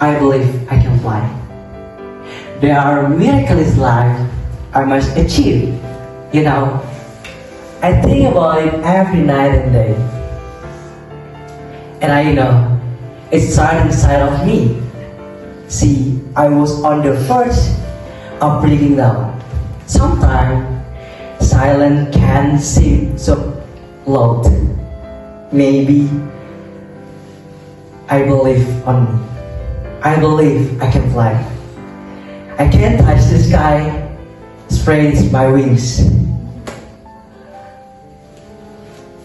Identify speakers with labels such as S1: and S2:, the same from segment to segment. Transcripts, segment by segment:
S1: I believe I can fly. There are miracles life I must achieve. You know, I think about it every night and day. And I you know it's starting inside of me. See, I was on the verge of breaking down. Sometimes silence can seem so loud. Maybe I believe on me. I believe I can fly. I can touch the sky, spread my wings,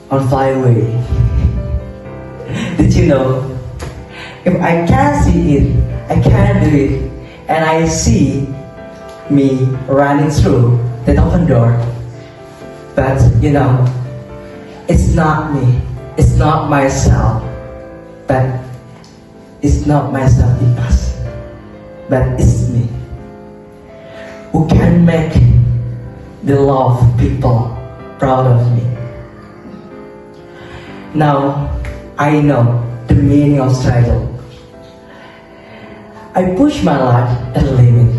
S1: and fly away. Did you know? If I can't see it, I can't do it, and I see me running through the open door. But you know, it's not me, it's not myself, but it's not myself in us, but it's me who can make the love people proud of me. Now I know the meaning of struggle. I push my life and live it.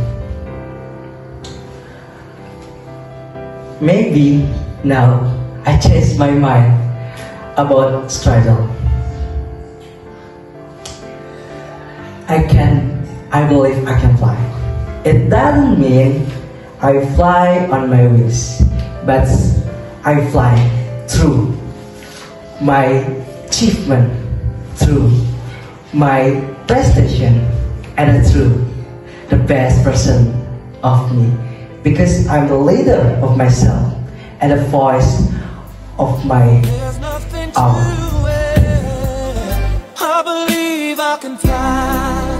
S1: Maybe now I change my mind about struggle. I can, I believe I can fly. It doesn't mean I fly on my wings, but I fly through my achievement, through my prestation, and through the best person of me. Because I'm the leader of myself and the voice of my
S2: There's I can fly.